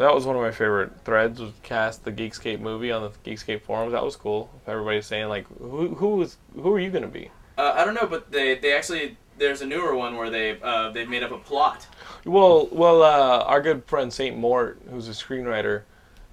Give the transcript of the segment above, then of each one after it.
that was one of my favorite threads. Was cast the Geekscape movie on the Geekscape forums. That was cool. Everybody's saying like, who who was who are you gonna be? Uh, I don't know, but they they actually there's a newer one where they uh, they've made up a plot. Well, well, uh, our good friend Saint Mort, who's a screenwriter,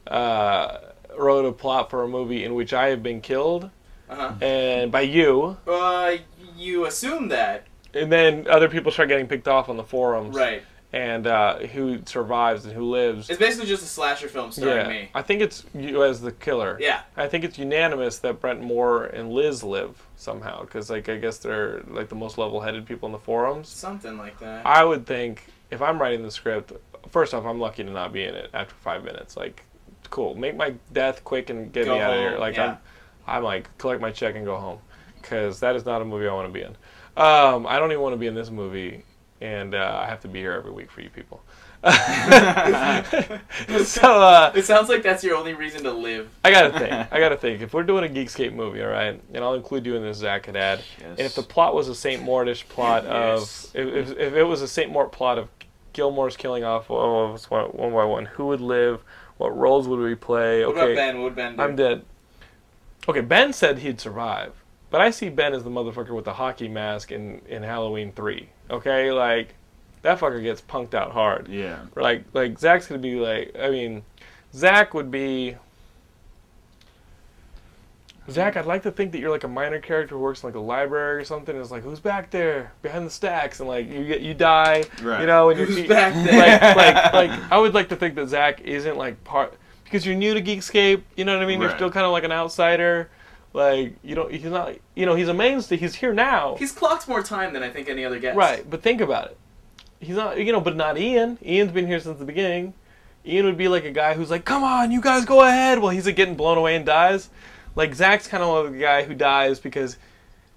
uh, wrote a plot for a movie in which I have been killed, Uh-huh. and by you, Uh You assume that, and then other people start getting picked off on the forums, right? And uh, who survives and who lives. It's basically just a slasher film starring yeah, me. I think it's you as the killer. Yeah. I think it's unanimous that Brent Moore and Liz live somehow, because like I guess they're like the most level-headed people in the forums. Something like that. I would think if I'm writing the script, first off, I'm lucky to not be in it after five minutes. Like, cool, make my death quick and get Go me out of here. Like, yeah. I'm, I'm like collect my check and go home, because that is not a movie I want to be in. Um, I don't even want to be in this movie, and uh, I have to be here every week for you people. so uh, It sounds like that's your only reason to live. I gotta think. I gotta think. If we're doing a Geekscape movie, all right, and I'll include you in this, Zach Haddad. And if the plot was a Saint Mortish plot Yes. of, if, if, if it was a Saint Mort plot of Gilmore's killing off us one, one by one, who would live? What roles would we play? What okay, about Ben? What would Ben do? I'm dead. Okay, Ben said he'd survive, but I see Ben as the motherfucker with the hockey mask in in Halloween three. Okay, like that fucker gets punked out hard. Yeah. Like like Zach's gonna be like I mean, Zach would be Zach, I'd like to think that you're like a minor character who works in like a library or something. It's like who's back there behind the stacks, and like you get you die, Right. you know, and Who's you're back there? Like, like like I would like to think that Zach isn't like part because you're new to Geekscape. You know what I mean? You're still kind of like an outsider. Like you don't, he's not. You know, he's a mainstay. He's here now. He's clocked more time than I think any other guest. Right, but think about it. He's not, you know, but not Ian. Ian's been here since the beginning. Ian would be like a guy who's like, "Come on, you guys go ahead," while he's like getting blown away and dies. Like Zach's kind of like a guy who dies because,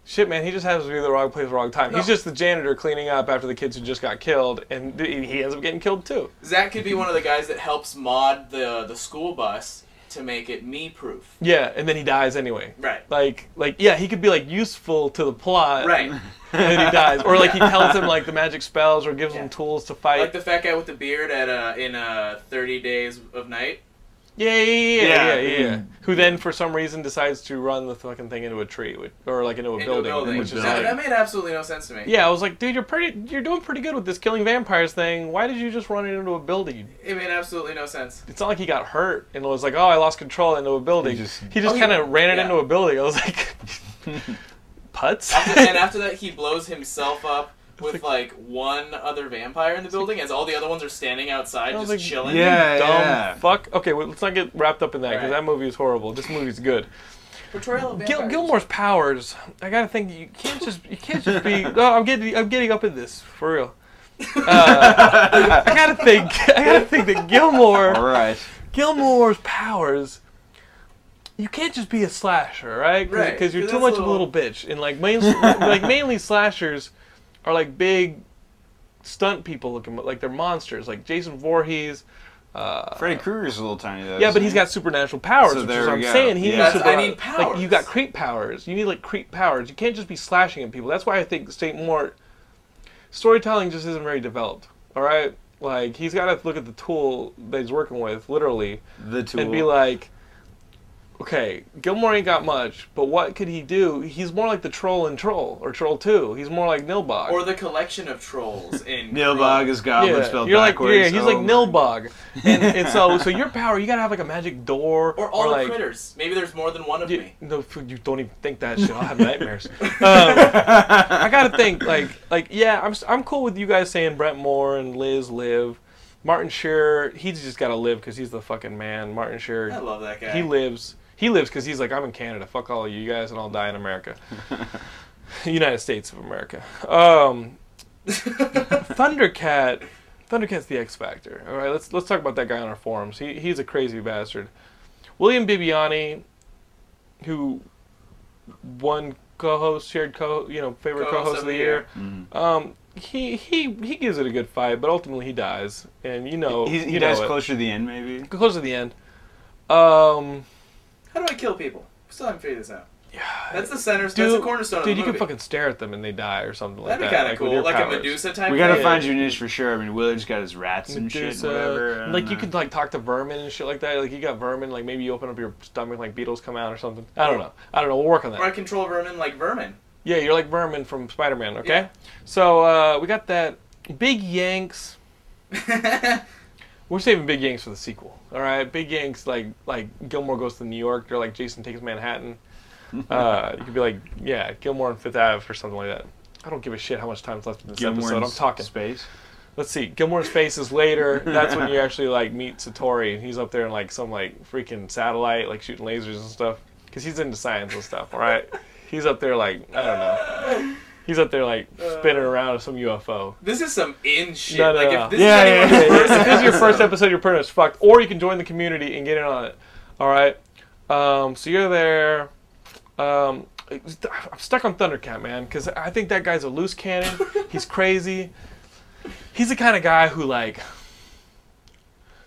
shit, man, he just has to be in the wrong place, at the wrong time. He's just the janitor cleaning up after the kids who just got killed, and he ends up getting killed too. Zach could be one of the guys that helps mod the the school bus to make it me proof. Yeah, and then he dies anyway. Right. Like, like, yeah, he could be like useful to the plot, Right. And then he dies, or like he tells him like the magic spells, or gives Yeah. him tools to fight. Like the fat guy with the beard at uh in uh 30 days of night. Yeah, yeah, yeah, yeah, Yeah, yeah, yeah. Who then, for some reason, decides to run the fucking thing into a tree, which, or like into a into building, a building. which is that, like, that made absolutely no sense to me. yeah. I was like, dude, you're pretty, you're doing pretty good with this killing vampires thing. Why did you just run it into a building? It made absolutely no sense. It's not like he got hurt and was like, oh, I lost control into a building. He just- just, Oh, kind of ran it Yeah. into a building. I was like, putz. After, and after that, he blows himself up with like one other vampire in the building, as all the other ones are standing outside I was just like, chilling. Yeah, Dumb yeah. fuck. Okay, well, let's not get wrapped up in that because Right. that movie is horrible. This movie's good. Portrayal of Gil- Gilmore's powers. I gotta think you can't just you can't just be. No, I'm getting I'm getting up in this for real. Uh, I gotta think. I gotta think that Gilmore right. Gilmore's powers. You can't just be a slasher, right? Right, Because you're 'cause too much a of a little little- bitch. And like main, like mainly slashers are like big stunt people looking, like they're monsters. Like Jason Voorhees. Uh, Freddy Krueger's a little tiny though. yeah, but he's got supernatural powers, So which there is what I'm go. saying. He Yeah. needs I super- need Like you got creep powers. You need like creep powers. You can't just be slashing at people. That's why I think Saint Mort storytelling just isn't very developed. All right, like he's got to look at the tool that he's working with, literally, the tool. and be like, okay, Gilmore ain't got much, but what could he do? He's more like the troll in Troll or Troll Two. He's more like Nilbog. Or the collection of trolls in Nilbog is goblin yeah, spelled you're like yeah, he's like oh. Nilbog, and, and so so your power, you gotta have like a magic door Or all the like, critters. Maybe there's more than one of you, me. no, you don't even think that shit. I'll have nightmares. um, I gotta think like like yeah, I'm I'm cool with you guys saying Brent Moore and Liz live. Martin Shearer, he's just gotta live because he's the fucking man. Martin Shearer, I love that guy. he lives. He lives because he's like I'm in Canada. Fuck all of you guys, and I'll die in America. United States of America. Um, Thundercat. Thundercat's the X Factor. All right, let's let's talk about that guy on our forums. He he's a crazy bastard. William Bibbiani, who won co-host, shared co, you know, favorite co-host, of the year. Mhm. Um, he he he gives it a good fight, but ultimately he dies, and you know He's, he you dies know closer to the end, maybe. Closer to the end. Um, How do I kill people? Still haven't figured this out. Yeah. That's the center. That's Dude, the cornerstone dude, of you the can fucking stare at them and they die or something like That'd like be that. kind of with cool, like powers. a Medusa type. Thing. We gotta thing. find your niche for sure. I mean, Willard's got his rats and shit, Medusa, whatever. I Like don't you know. could like talk to vermin and shit like that. Like you got vermin, like maybe you open up your stomach, like beetles come out or something. I don't know. I don't know. We'll work on Or I that. control vermin like vermin. Yeah, you're like vermin from Spider-Man. Okay. Yeah. So uh, we got that Big Yanks. We're saving Big Yanks for the sequel. All right, Big Yanks like like Gilmore goes to New York. They're like Jason takes Manhattan. Uh, you could be like, yeah, Gilmore and Fifth Ave or something like that. I don't give a shit how much time's left in this Gilmore episode. I'm talking. space. Let's see. Gilmore's face is later. That's when you actually like meet Satori, and he's up there in like some like freaking satellite, like shooting lasers and stuff. Cause he's into science and stuff. All right. He's up there like I don't know. He's up there like spinning around with some UFO. This is some in shit. No, no, like no. if this yeah, is yeah, yeah, yeah. If this is your first episode- episode, you're pretty much fucked. Or you can join the community and get in on it. All right. Um, so you're there. Um, I'm stuck on Thundercat, man, because I think that guy's a loose cannon. He's crazy. He's the kind of guy who like.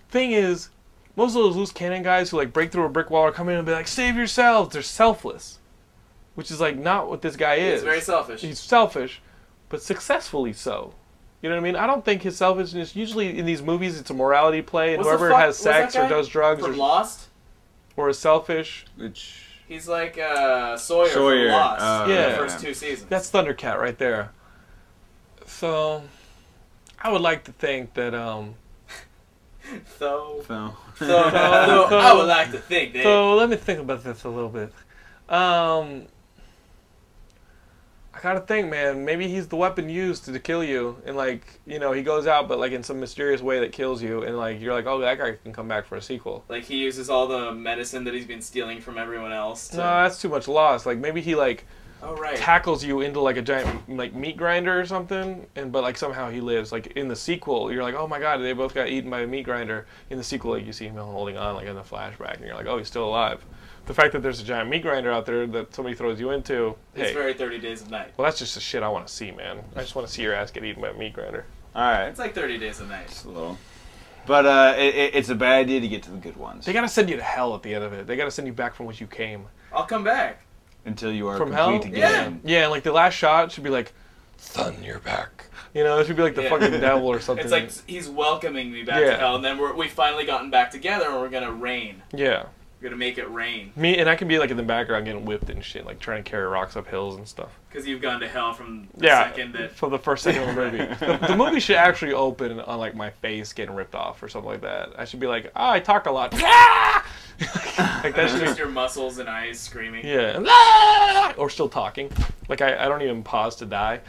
Thing is, most of those loose cannon guys who like break through a brick wall or come in and be like, "Save yourselves." They're selfless, which is like not what this guy is. He's very selfish. He's selfish, but successfully so. You know what I mean? I don't think his selfishness. Usually in these movies, it's a morality play, and What's whoever fuck- has sex or does drugs From or, Lost. or is selfish, Which He's like uh, Sawyer, Sawyer, from Lost. uh, in Yeah. The first two seasons. that's Thundercat right there. So, I would like to think that. um so. so. So, so I would like to think that. So let me think about this a little bit. Um, I gotta think, man. Maybe he's the weapon used to, to kill you, and like you know, he goes out, but like in some mysterious way that kills you, and like you're like, oh, that guy can come back for a sequel. like he uses all the medicine that he's been stealing from everyone else. To, No, that's too much loss. Like maybe he like oh right. tackles you into like a giant like meat grinder or something, and but like somehow he lives. Like in the sequel, you're like, oh my god, they both got eaten by a meat grinder. In the sequel, like you see him holding on like in the flashback, and you're like, oh, he's still alive. The fact that there's a giant meat grinder out there that somebody throws you into, it's hey, very Thirty Days of Night. well that's just the shit I want to see, man. I just want to see your ass get eaten by a meat grinder. All right. It's like Thirty Days of Night. It's a little. But uh, it, it- it's a bad idea to get to the good ones They gotta send you to hell at the end of it. They gotta send you back from which you came. I'll come back. Until you are From complete hell? again. Yeah. Yeah, and like the last shot should be like, "Thun, you're back." You know, it should be like the Yeah. fucking devil or something. It's like he's welcoming me back Yeah. to hell, and then we're, we finally gotten back together, and we're gonna rain. yeah. We're gonna make it rain Me and I can be like in the background getting whipped and shit, like trying to carry rocks up hills and stuff. because you've gone to hell from the Yeah, second that. for the first second of the movie. the, the movie should actually open on like my face getting ripped off or something like that. I should be like, ah, I talk a lot. like that That's just your muscles and eyes screaming. yeah, or still talking. Like I, I don't even pause to die.